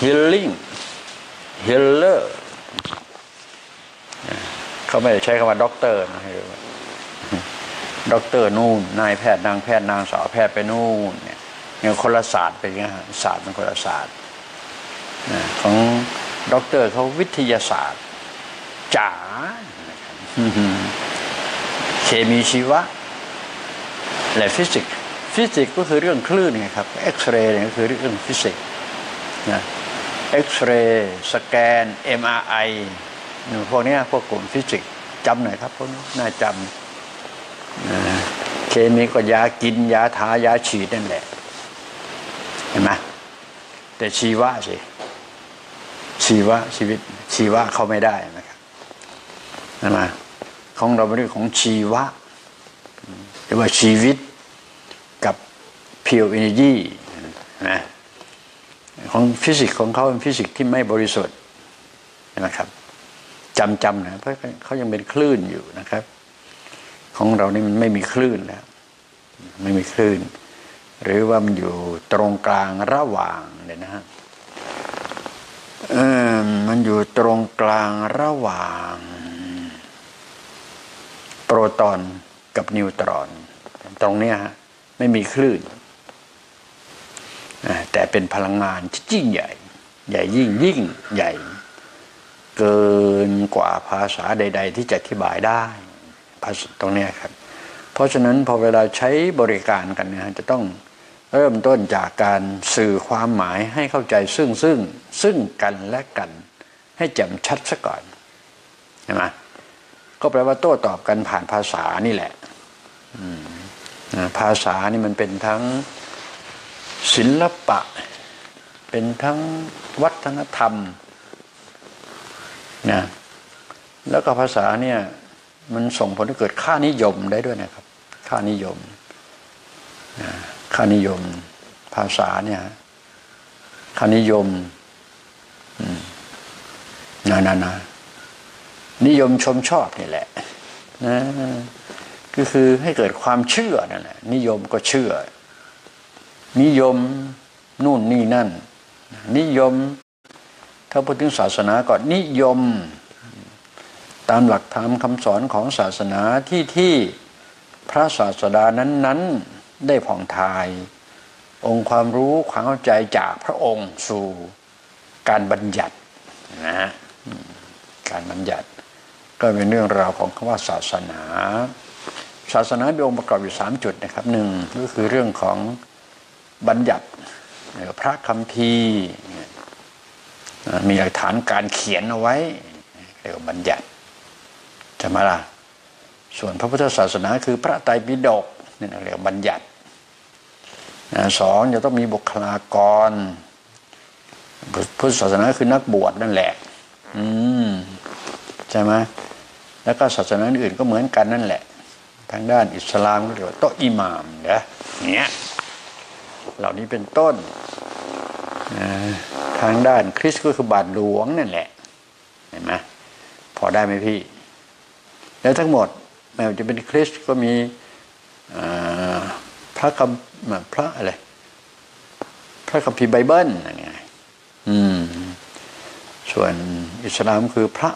healing healer เขาไม่ได้ใช้คำว่าด็อกเตอร์นะด็อกเตอร์นู่นนายแพทย์นางแพทย์นางสาวแพทย์ไปนู่นเนี่ยอย่างคนละศาสตร์เป็นอย่างนี้ศาสตร์มันคนละศาสตร์ของด็อกเตอร์เขาวิทยาศาสตร์จ๋าเคมีชีวะและฟิสิกส์ฟิสิกส์ก็คือเรื่องคลื่นไงครับเอ็กซเรย์เนี่ยก็คือเรื่องฟิสิกส์นะ เอ็กซเรย์ scan MRI พวกนี้พวกกลุ่มฟิสิกส์จำหน่อยครับพวกนี้น่าจำเคมีก็ยากินยาทายาฉีดนั่นแหละ เห็นไหมแต่ชีวะสิ ชีวะชีวิต ชีวะเข้าไม่ได้นะครับเห็นไหมของเราเป็นเรื่องของชีวะหรือว่าชีวิตกับ pure energy นะ ของฟิสิกส์ของเขาเป็นฟิสิกส์ที่ไม่บริสุทธิ์นะครับจำจำนะเพราะเขายังเป็นคลื่นอยู่นะครับ ของเรานี่มันไม่มีคลื่นแล้ว ไม่มีคลื่น หรือว่ามันอยู่ตรงกลางระหว่างเนี่ยนะฮะเออมันอยู่ตรงกลางระหว่าง โปรตอนกับนิวตรอน ตรงเนี้ยฮะไม่มีคลื่น แต่เป็นพลังงานที่ยิ่งใหญ่ ใหญ่ยิ่งยิ่งใหญ่ เกินกว่าภาษาใด ๆ ที่จะอธิบายได้ภาษาตรงนี้ครับ เพราะฉะนั้นพอเวลาใช้บริการกันเนี่ยจะต้องเริ่มต้นจากการสื่อความหมายให้เข้าใจซึ่งซึ่งซึ่งกันและกัน ให้แจ่มชัดซะก่อนใช่ไหมก็แปลว่าโต้ตอบกันผ่านภาษานี่แหละภาษานี่มันเป็นทั้ง ศิลปะ เป็นทั้งวัฒนธรรมนะแล้วก็ภาษาเนี่ยมันส่งผลให้เกิดค่านิยมได้ด้วยนะครับ ค่านิยมนะค่านิยม ภาษาเนี่ยค่านิยมนะนะนะนิยมชมชอบนี่แหละนะก็คือให้เกิดความเชื่อนั่นแหละนิยมก็เชื่อ นิยมนู่นนี่นั่น นิยม ถ้าพูดถึงศาสนาก็นิยม ตามหลักธรรมคำสอนของศาสนาที่ที่พระศาสดานั้นๆได้ผ่องทาย องค์ความรู้ความเข้าใจจากพระองค์สู่การบัญญัตินะฮะการบัญญัติ ก็เป็นเรื่องราวของคำว่าศาสนา ศาสนามีองค์ประกอบอยู่สามจุดนะครับหนึ่งก็คือเรื่องของ บัญญัติพระคำพีมีหลักฐานการเขียนเอาไว้เรียกว่าบัญญัติจะมาล่ะส่วนพระพุทธศาสนาคือพระไตรปิฎกนี่เรียกบัญญัติสองจะต้องมีบุคลากร พุทธศาสนาคือนักบวชนั่นแหละ อืมใช่ไหมแล้วก็ศาสนาอื่นก็เหมือนกันนั่นแหละ ทางด้านอิสลามก็เรียกว่าโตอิหมามเนี่ยเนี้ย เหล่านี้เป็นต้น ทางด้านคริสก็คือบาทหลวงนั่นแหละ เห็นไหมพอได้ไหมพี่ แล้วทั้งหมดแม้จะเป็นคริสก็มีพระคำพระอะไร พระคัมภีร์ไบเบิลอะไรเงี้ยอืม ส่วนอิสลามคือพระ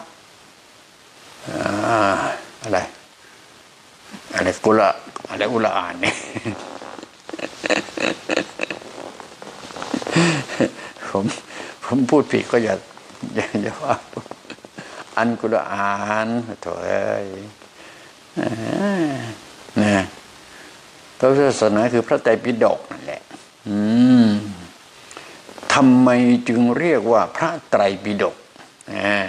อะไร อะไรกุละอะไรอุลอานเนี่ย ผมผมพูดผิดก็อย่าอย่าอย่าว่าอันกุรอานโถเอ้ยนะพระศาสนาคือพระไตรปิฎกนั่นแหละ อืมทำไมจึงเรียกว่าพระไตรปิฎกอ่า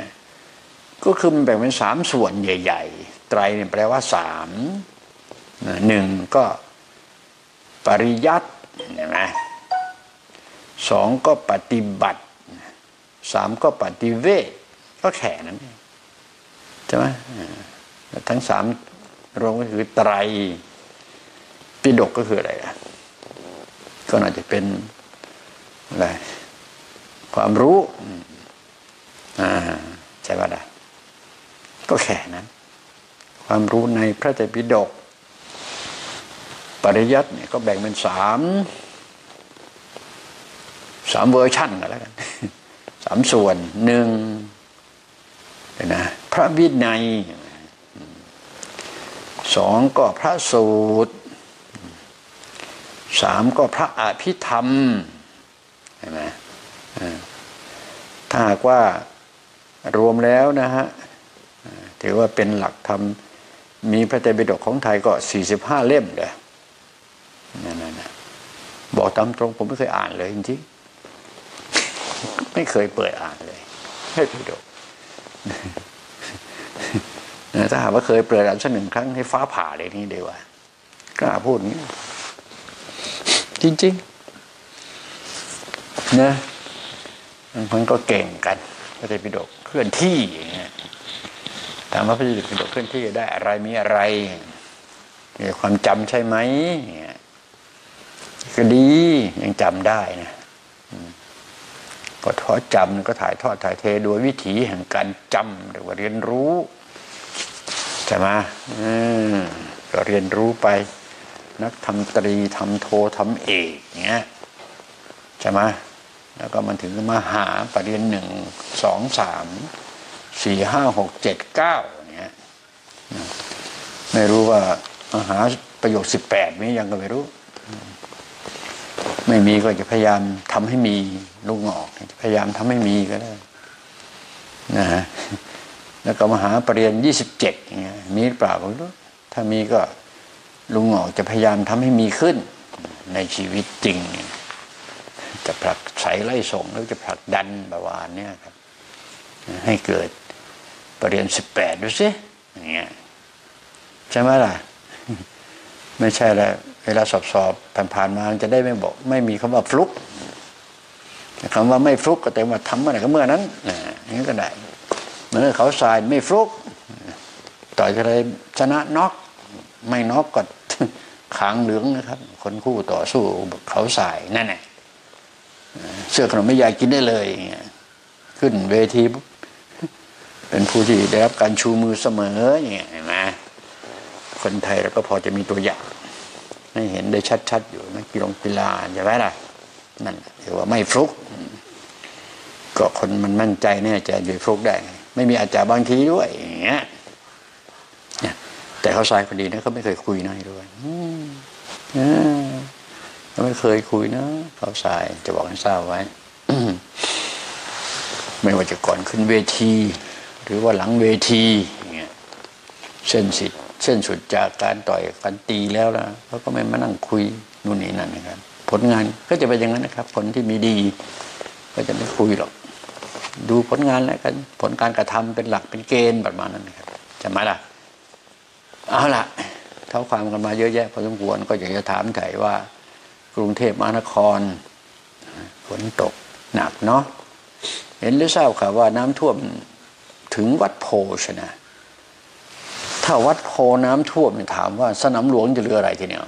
ก็คือมันแบ่งเป็นสามส่วนใหญ่ ๆ ไตรเนี่ยแปลว่าสามหนึ่งก็ปริยัติเห็นไหม สองก็ปฏิบัติสามก็ปฏิเวทก็แค่นั้นใช่ไหมทั้งสามรวมก็คือไตรปิฎกก็คืออะไรอะก็น่าจะเป็นอะไรความรู้อ่าใช่ป่ะล่ะก็แค่นั้น ความรู้ในพระไตรปิฎกปริยัติเนี่ยก็แบ่งเป็นสาม สามเวอร์ชั่นกันแล้วกันสามส่วนหนึ่งนะพระวินัยสองก็พระสูตรสามก็พระอภิธรรมเห็นไหมถ้าหากว่ารวมแล้วนะฮะถือว่าเป็นหลักธรรมมีพระไตรปิฎกของไทยก็สี่สิบห้าเล่มเลยนั่นนะบอกตามตรงผมไม่เคยอ่านเลยจริงๆ ไม่เคยเปิดอ่านเลยให้ปิฎกถ้าหากว่าเคยเปิดอ่านสักหนึ่งครั้งให้ฟ้าผ่าเลยนี่เดียวกล้าพูดนี้จริงๆนะมันก็เก่งกันพระไตรปิฎกเคลื่อนที่อย่างเงี้ยถามว่าพระไตรปิฎกเคลื่อนที่ได้อะไรมีอะไรมีความจำใช่ไหมก็ดียังจำได้นะ ก็ทอดจำก็ถ่ายทอดถ่ายเทโดยวิถีแห่งการจำหรือว่าเรียนรู้ใช่ไหมก็เรียนรู้ไป นักทำตรีทำโททำเอกเงี้ยใช่ไหมแล้วก็มันถึงมาหาปรริญญาหนึ่งสองสามสี่ห้าหกเจ็ดเก้าเนี่ยไม่รู้ว่ามหาประโยคสิบแปดนี้ยังก็ไม่รู้ ไม่มีก็จะพยายามทำให้มีลูกงอกพยายามทำให้มีก็ได้นะฮะแล้วก็มหาปรริญญายี่สิบเจ็ดอย่างเงี้ยมีหรือเปล่าไม่รู้ถ้ามีก็ลุงออกจะพยายามทำให้มีขึ้น ในชีวิตจริง จะผลักใสไล่ส่งหรือจะผลักดันบาวานเนี่ยครับ ให้เกิดปรริญญาสิบแปดดูสิอย่างเงี้ยใช่ไหมล่ะ ไม่ใช่แล้ว เวลาสอบสอบผ่านๆมาจะได้ไม่บอก ไม่มีคำว่าฟลุกคำว่าไม่ฟลุกก็แต่ว่าทำเมื่อไหร่ก็เมื่อนั้นนี้ก็ได้เหมือนเขาทรายไม่ฟลุกต่อยอะไรชนะน็อกไม่น็อกก็ขางเหลืองนะครับ คนคู่ต่อสู้เขาสายนั่นแหละเสื้อขนมไม่ยายกินได้เลยขึ้นเวทีเป็นผู้ที่ได้รับการชูมือเสมออย่างเงี้ยนะคนไทยเราก็พอจะมีตัวอย่าง ให้เห็นได้ชัด ๆ อยู่นักกีฬากีฬาใช่ไหมล่ะนั่นถือว่าไม่ฟลุก ก็คนมันมั่นใจเนี่ยจะอยู่ฟลุกได้ ไม่มีอาจารย์บางทีด้วยอย่างเงี้ยแต่เขาทรายพอดีนะเขาไม่เคยคุยนะด้วยเขาไม่เคยคุยนะเขาทรายจะบอกให้ทราบไว้ไม่ว่าจะก่อนขึ้นเวที หรือว่าหลังเวทีเงี้ยเส้นสิทธิ เส้นสุดจากการต่อยการตีแล้วนะเขาก็ไม่มานั่งคุยนู่นนี่นั่นนะครับ ผลงานก็จะเป็นอย่างนั้นนะครับ ผลที่มีดี ก็จะไม่คุยหรอก ดูผลงานแล้วกันผลการกระทำเป็นหลักเป็นเกณฑ์ประมาณนั้นนะครับจะไหมล่ะเอาละเท่าความกันมาเยอะแยะพอสมควรก็อยากจะถามไถ่ว่า กรุงเทพมหานครฝนตกหนักเนาะเห็นหรือทราบข่าวว่าน้ำท่วมถึงวัดโพชนะ ถ้าวัดโพน้ำท่วมถามว่าสนามหลวงจะเหลืออะไรทีเนี้ย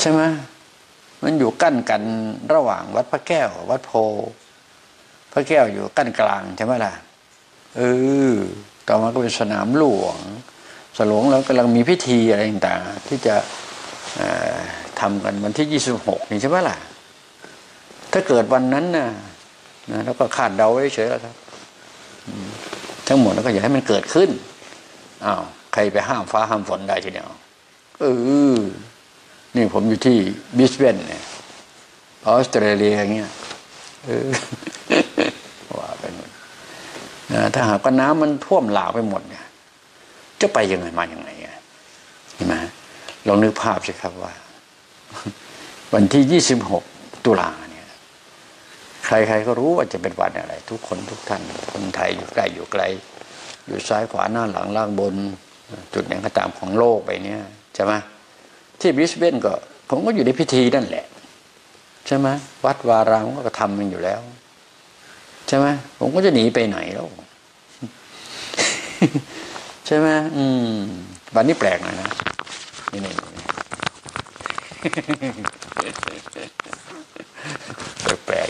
ใช่ไหมมันอยู่กั้นกันระหว่างวัดพระแก้ว วัดโพ พระแก้วอยู่กั้นกลางใช่ไหมล่ะเออต่อมาก็เป็นสนามหลวงสหลวงแล้วกำลังมีพิธีอะไรต่างๆที่จะทำกันวันที่ยี่สิบหกนี่ใช่ไหมล่ะ ถ้าเกิดวันนั้นนะนะแล้วก็คาดเดาไว้เฉยแล้วครับ ทั้งหมดแล้วก็อยากให้มันเกิดขึ้น อ้าวใครไปห้ามฟ้าห้ามฝนได้ทีเดียวเออนี่ผมอยู่ที่บิสเบนเนี่ยออสเตรเลียอย่างเงี้ยเออว่าไปหมดนะถ้าหากว่าน้ำมันท่วมหลาไปหมดเนี่ย จะไปยังไงมาอย่างไงเห็นไหมลองนึกภาพสิครับว่า วันที่ยี่สิบหกตุลาเนี่ย ใครๆก็รู้ว่าจะเป็นวันอะไร ทุกคนทุกท่านคนไทยอยู่ใกล้อยู่ไกล อยู่ซ้ายขวาหน้าหลังล่างบน จุดไหนก็ตามของโลกไปเนี่ยใช่ไหมที่บริสเบนก็ผมก็อยู่ในพิธีนั่นแหละ ใช่ไหมวัดวารามก็ทำมันอยู่แล้ว ใช่ไหมผมก็จะหนีไปไหนแล้ว ใช่ไหมอืมวันนี้แปลกหน่อยนะนี่นี่แปลก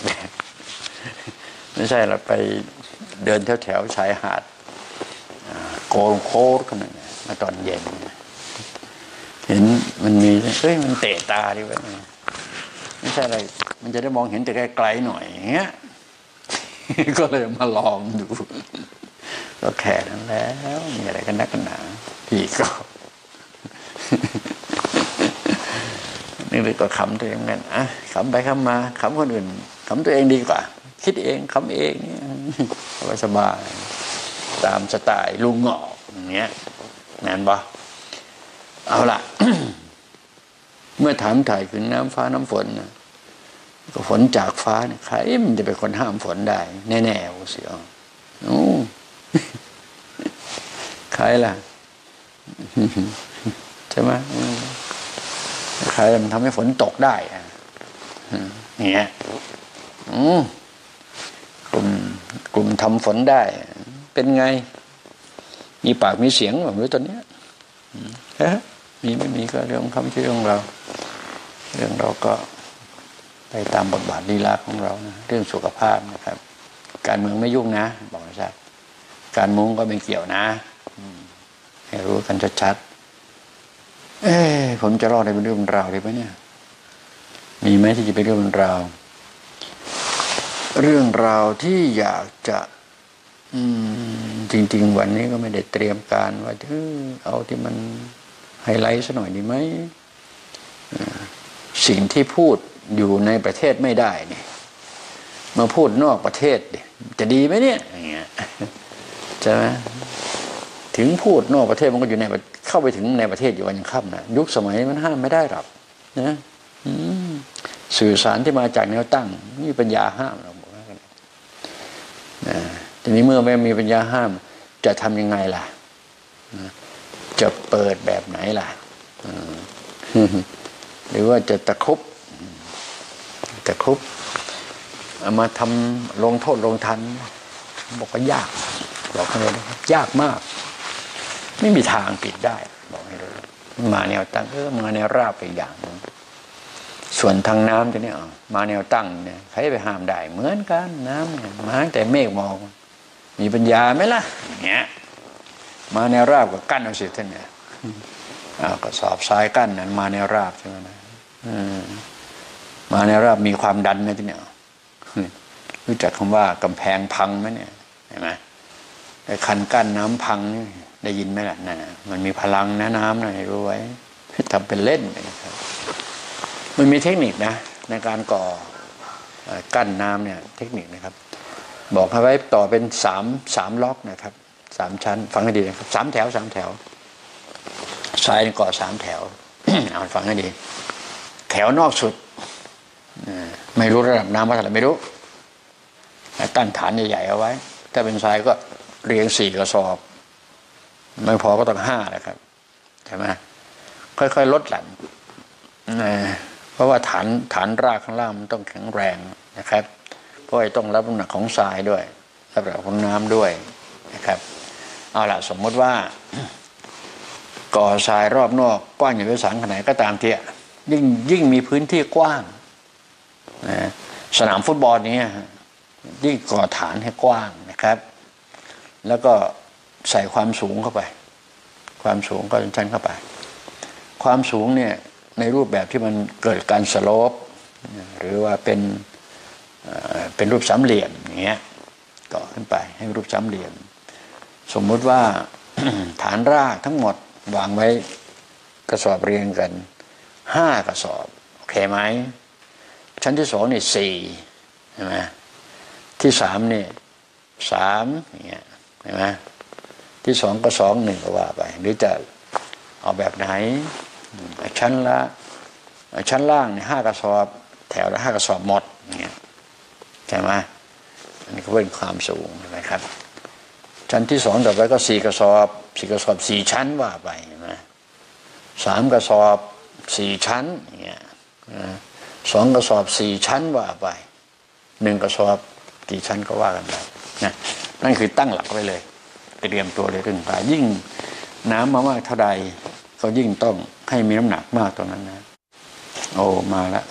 ๆไม่ใช่เราไปเดินแถวๆชายหาด โกลโคดกันนะมาตอนเย็น เห็นมันมีเฮ้ยมันเตะตาดิวะไม่ใช่อะไร มันจะได้มองเห็นแต่ไกลๆหน่อยอย่างเงี้ยก็เลยมาลองดู ก็แค่นั้นแล้วมีอะไรกันนักกันหนาพี่ก็นี่เลยก็ขำตัวเองนกันอะขำไปขำมาขำคนอื่นขำตัวเองดีกว่า คิดเองขำเองเนี่ยสบายสบาย ตามสไตล์ลุงเงอกอย่างเงี้ยนั่นปะเอาล่ะเมื่อถามถ่ายถึงน้ำฟ้าน้ำฝนนะก็ฝนจากฟ้าเนี่ยใครมันจะเป็นคนห้ามฝนได้ แน่ๆเสียวโอ้ใครล่ะใช่ไหมใครมันทำให้ฝนตกได้อะเงี้ยอืมกลุ่มกลุ่มทำฝนได้ เป็นไง มีปากมีเสียงแบบนี้ตอนเนี้ยอืมเอ๊ะมีไม่มีก็เรื่องของคำชื่อของเรา เรื่องเราก็ไปตามบทบาทลีลาของเรานะเรื่องสุขภาพนะครับ การเมืองไม่ยุ่งนะ บอกให้ทราบการมุงก็ไม่เกี่ยวนะอืมให้รู้กันชัดๆเอ้ผมจะรอดในเป็นเรื่องเป็นราวดีไหมเนี่ย มีไหมที่จะเป็นเรื่องเป็นราว เรื่องราวที่อยากจะอืม จริง ๆ วันนี้ก็ไม่ได้เตรียมการว่าเออเอาที่มันไฮไลท์ซะหน่อยดีไหมสิ่งที่พูดอยู่ในประเทศไม่ได้เนี่ยมาพูดนอกประเทศจะดีไหมเนี่ยอย่างเงี้ยใช่ไหมถึงพูดนอกประเทศมันก็อยู่ในเข้าไปถึงในประเทศอยู่วันยังค่ำนะยุคสมัยมันห้ามไม่ได้หรอกนะสื่อสารที่มาจากแนวตั้งไม่มีปัญญาห้ามเราบอกว่ากันนะ ทีนี้เมื่อไม่มีปัญญาห้าม จะทำยังไงล่ะ จะเปิดแบบไหนล่ะอืหรือว่าจะตะครุบตะครุบเอามาทำลงโทษลงทัน บอกว่ายาก บอกให้เลยนะครับยากมาก ไม่มีทางปิดได้ บอกให้เลยมาแนวตั้งเออมาแนวราบไปอย่างนึงส่วนทางน้ำจะเนี่ยเอามาแนวตั้งเนี่ยใครไปห้ามได้เหมือนกันน้ำเนี่ยมาแต่เมฆมอง มีปัญญาไหมล่ะอย่างเงี้ยมาแนวราบก็กั้นเอาสิท่านเนี่ยอ้าวก็สอบทรายกั้นนั้นมาแนวราบใช่ไหมนะอืมมาแนวราบมีความดันไหมที่เนี่ยรู้จักคำว่ากำแพงพังไหมเนี่ยเห็นไหมไอ้คันกั้นน้ำพังนี่ได้ยินไหมล่ะนั่นน่ะมันมีพลังนะน้ำนะให้รู้ไว้ทำเป็นเล่นนะครับ มันมีเทคนิคนะ ในการก่อเอ่อกั้นน้ำเนี่ย เทคนิคนะครับ บอกให้ไว้ต่อเป็นสามสามล็อกนะครับสามชั้น ฟังให้ดีนะครับสามแถวสามแถวซ้ายก่อสามแถวเอาฟังให้ดี แถวนอกสุดอไม่รู้ระดับน้ำว่าเท่าไหร่ไม่รู้ตั้งฐานใหญ่ๆเอาไว้ ถ้าเป็นทรายก็เรียงสี่กระสอบ ไม่พอก็ต้องห้าแหละครับใช่ไหมค่อยๆลดหลั่นเพราะว่าฐานฐานรากข้างล่างมันต้องแข็งแรงนะครับ เพราะต้องรับน้ำหนักของทรายด้วยรับน้ำหนักของน้ำด้วยนะครับเอาล่ะสมมติว่า ก่อทรายรอบนอกกว้างอย่างวิสังขนาดก็ตามเทียยิ่งยิ่งมีพื้นที่กว้างนะสนามฟุตบอลนี้ยิ่งก่อฐานให้กว้างนะครับ แล้วก็ใส่ความสูงเข้าไป ความสูงก็ชั้นเข้าไป ความสูงเนี่ยในรูปแบบที่มันเกิดการสโลปหรือว่าเป็น เป็นรูปสามเหลี่ยมอย่างเงี้ยก่อขึ้นไปให้รูปสามเหลี่ยม สมมุติว่าฐานรากทั้งหมดวางไว้กระสอบเรียงกันห้ากระสอบโอเคไหมชั้นที่สองนี่สี่ใช่ไหมที่สามนี่สามอย่างเงี้ยใช่ไหมที่สองก็สองหนึ่งก็ว่าไป หรือจะเอาแบบไหน ชั้นละชั้นล่างนี่ห้ากระสอบ แถวละห้ากระสอบหมดอย่างเงี้ยใช่ไหมอันนี้ก็ เป็นความสูงใช่ไหมครับ ชั้นที่สองต่อไปก็สี่กระสอบสี่กระสอบสี่ชั้นว่าไปนไหมสามกระสอบสี่ชั้นเงี้ยสองกระสอบสี่ชั้นว่าไปหนึ่งกระสอบกี่ชั้นก็ว่ากันไปนะนั่นคือตั้งหลักไว้เลยเตรียมตัวเลยถึงไปยิ่งน้ำมามากเท่าใดก็ยิ่งต้องให้มีน้ำหนักมากตรงนั้นนะ โอ้มาละ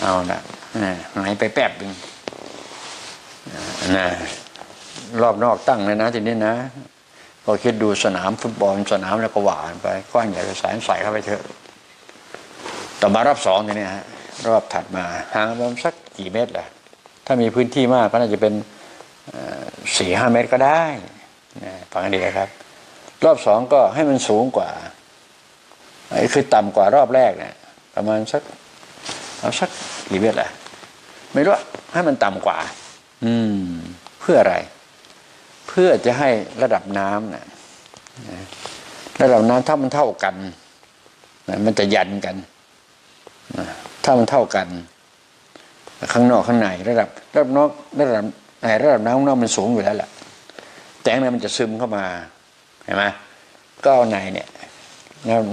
เอาละนะหายไปแป๊บหนึ่ง นะรอบนอกตั้งเลยนะทีนี้นะก็คิดดูสนามฟุตบอลสนามแล้วก็หวานไปกว้างใหญ่แสนใส่เข้าไปเถอะต่อมารอบสองทีนี้ฮะรอบถัดมาห่างประมาณสักกี่เมตรล่ะ ถ้ามีพื้นที่มากก็น่าจะเป็นสี่ห้าเมตรก็ได้นะฟังดีนะครับ รอบสองก็ให้มันสูงกว่าไอ้คือต่ำกว่ารอบแรกเนี่ยประมาณสักเอาสักกี่เมตรล่ะ ไม่รู้ให้มันต่ำกว่า อืม เพื่ออะไร เพื่อจะให้ระดับน้ำนะระดับน้ำถ้ามันเท่ากันนะมันจะยันกันถ้ามันเท่ากัน ข้างนอกข้างในระดับระดับนอกระดับไหนระดับน้ำข้างนอกมันสูงอยู่แล้วแหละแต่งในมันจะซึมเข้ามาเห็นไหมก็เอาในเนี่ย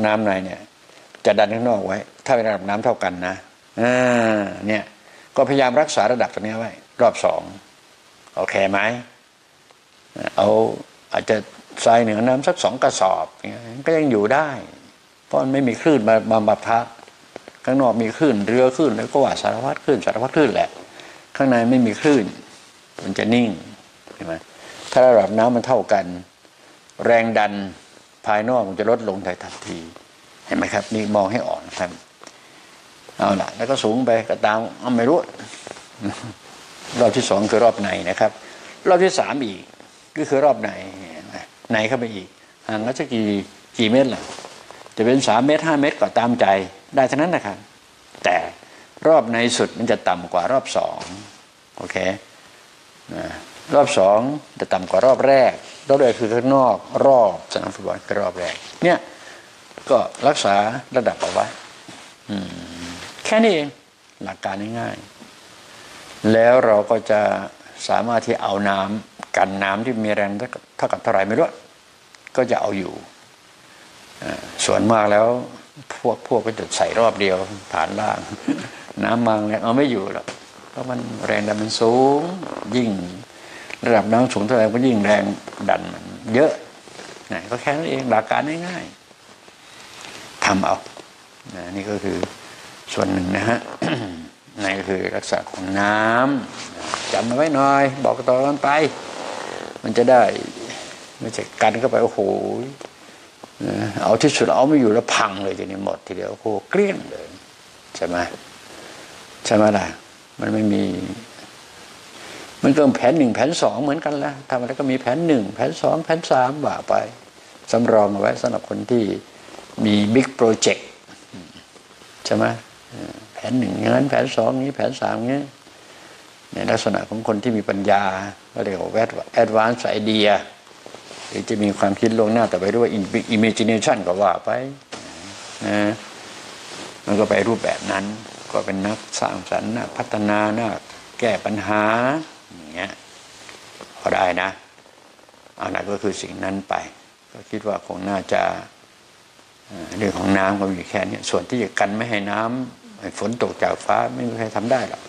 น้ำในเนี่ย จะดันข้างนอกไว้ ถ้าเป็นระดับน้ำเท่ากันนะอ่าเนี่ย ก็พยายามรักษาระดับตรงนี้ไว้ รอบสองโอเคไหมเอาอาจจะทรายเหนือน้ำสักสองกระสอบก็ยังอยู่ได้ เพราะมันไม่มีคลื่นมามาบับทัข้างนอกมีคลื่นเรือคลื่นแล้วก็ว่าสารพัดคลื่นสารพัดคลื่นแหละ ข้างในไม่มีคลื่น มันจะนิ่งเห็นไหมถ้าระดับน้ำมันเท่ากัน แรงดันภายนอกมันจะลดลงทันที เห็นไหมครับ นี่มองให้ออกนครับ เอาละแล้วก็สูงไปก็ตามเอาไม่รู้ รอบที่สองคือรอบในนะครับ รอบที่สามอีกก็คือรอบในในเข้าไปอีกห่างก็จะกี่กี่เมตรล่ะจะเป็นสามเมตรห้าเมตรก็ตามใจได้ทั้งนั้นนะครับ แต่รอบในสุดมันจะต่ำกว่ารอบสองโอเครอบสองจะต่ำกว่ารอบแรก รอบแรกคือข้างนอกรอบสนามฟุตบอลคือรอบแรก เนี่ยก็รักษาระดับเอาไว้แค่นี้เองหลักการง่ายๆ แล้วเราก็จะสามารถที่เอาน้ำกันน้ำที่มีแรงเท่ากับเท่าไหร่ไม่รู้ก็จะเอาอยู่ ส่วนมากแล้วพวกพวกก็จะใส่รอบเดียวฐานล่าง น้ำมังเนี่ยเอาไม่อยู่หรอกเพราะมันแรงดันมันสูง ยิ่ง ระดับน้ำสูงเท่าไหร่ก็ยิ่งแรงดันมันเยอะนะก็แค่นั้นเองหลักการง่ายๆทำเอานะนี่ก็คือส่วนหนึ่งนะฮะ นั่นก็คือลักษณะของน้ำจำเอาไว้หน่อย บอกต่อกันไป มันจะได้ไม่ใช่กันเข้าไปโอ้โหเอาที่สุดเอาไม่อยู่แล้วพังเลยทีนี้หมดทีเดียวโอ้โหเกลี้ยงเลยใช่ไหมใช่ไหมล่ะมันไม่มี มันก็แผนหนึ่งแผนสองเหมือนกันละทำอะไรก็มีแผนหนึ่งแผนสองแผนสามว่าไปสำรองเอาไว้สำหรับคนที่มี big project ใช่ไหม นหนึ่งอย่างนั้นแผนสองนี้แผนสามนี้ในลักษณะของคนที่มีปัญญาก็เรียกว่าแอดวานซ์ไอเดียหรือจะมีความคิดล่วงหน้าแต่ไปด้วย imagination ก็ว่าไปนะมันก็ไปรูปแบบนั้น ก็เป็นนักสร้างสรรค์นักพัฒนานักแก้ปัญหาอย่างเงี้ยก็ได้นะอันนั้นก็คือสิ่งนั้นไป ก็คิดว่าคงน่าจะเรื่องของน้ำก็มีแค่นี้ส่วนที่จะกันไม่ให้น้ำ ฝนตกจากฟ้าไม่มีใครทำได้หรอก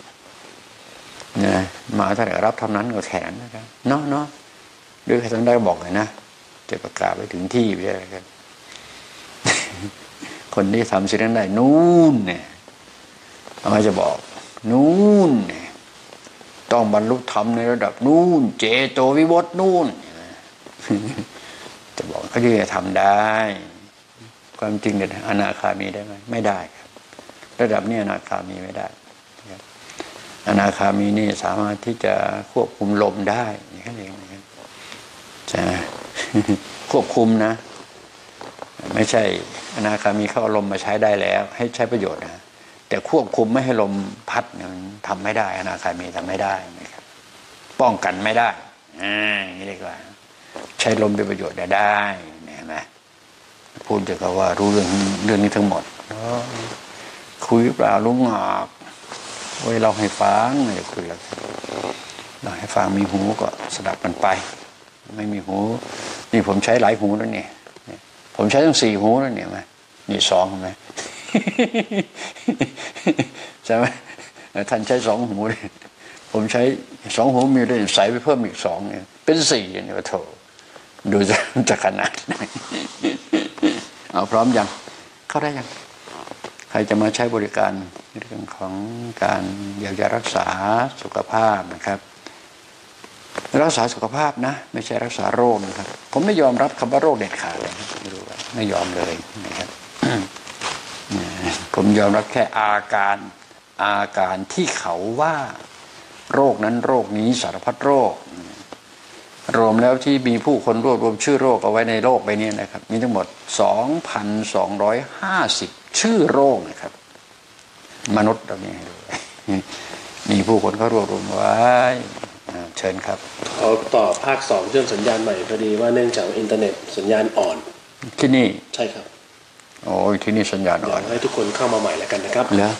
นะมาถ้ารับทำนั้นก็แค่นั้นะครับเนาะเนาะหรือใครทำได้บอกเลยนะจะประกาศไปถึงที่ไปอะไรกันคนที่ทำสิ่งนั้นได้นู่นเนี่ยทำไมจะบอกนู่นเนี่ยต้องบรรลุธรรมในระดับนู่น เจโตวิวัตนู่น จะบอกเขาจะทำได้ ความจริงเนี่ยอนาคามีได้ไหมไม่ได้ครับ ระดับนี้อนาคามีไม่ได้อนาคามีนี่สามารถที่จะควบคุมลมได้อย่างนี้เองใช่ไหมควบคุมนะ ไม่ใช่อนาคามีเข้าอารมมาใช้ได้แล้ว ให้ใช้ประโยชน์นะแต่ควบคุมไม่ให้ลมพัดเนี่ยมันทำไม่ได้ อนาคามีทำไม่ได้นะครับ ป้องกันไม่ได้อ่านี่เรียกว่า ใช้ลมเป็นประโยชน์ได้เห็นไหมพูดจะก็ว่ารู้เรื่องเรื่องนี้ทั้งหมด คุยเปล่าลุงหอกโอ้ยเราให้ฟังไม่ได้คุยแล้วเราให้ฟังมีหูก็สดับมันไป ไม่มีหู นี่ผมใช้หลายหูแล้วเนี่ยผมใช้ตั้งสี่หูแล้วเนี่ยไหมนี่สองไหมใช่ไหมท่านใช้สองหูเลยผมใช้สองหูมีเลยใส่ไปเพิ่มอีกสองเนี่ยเป็นสี่เนี่ยโถดูจะจะขนาดไหนเอาพร้อมยัง เข้าได้ยัง ใครจะมาใช้บริการเรื่องของการเยียวยารักษาสุขภาพนะครับรักษาสุขภาพนะ ไม่ใช่รักษาโรคนะครับ ผมไม่ยอมรับคำว่าโรคเด็ดขาดเลยไม่รู้ว่าไม่ยอมเลยนะครับผมยอมรับแค่อาการอาการที่เขาว่าโรคนั้นโรคนี้สารพัดโรค รวมแล้วที่มีผู้คนรวบรวมชื่อโรคเอาไว้ในโลกใบนี้นะครับ มีทั้งหมด 2,250 ชื่อโรคนะครับ มนุษย์เราเนี่ยดูมีผู้คนเขารวบรวมไว้อ่าเชิญครับเอาต่อภาคสองเรื่องสัญญาณใหม่พอดีว่าเนื่องจากอินเทอร์เน็ตสัญญาณอ่อน ที่นี่ใช่ครับ โอ้ยที่นี่สัญญาณเดี๋ยอ่อนวให้ทุกคนเข้ามาใหม่แล้วกันนะครับเหรอ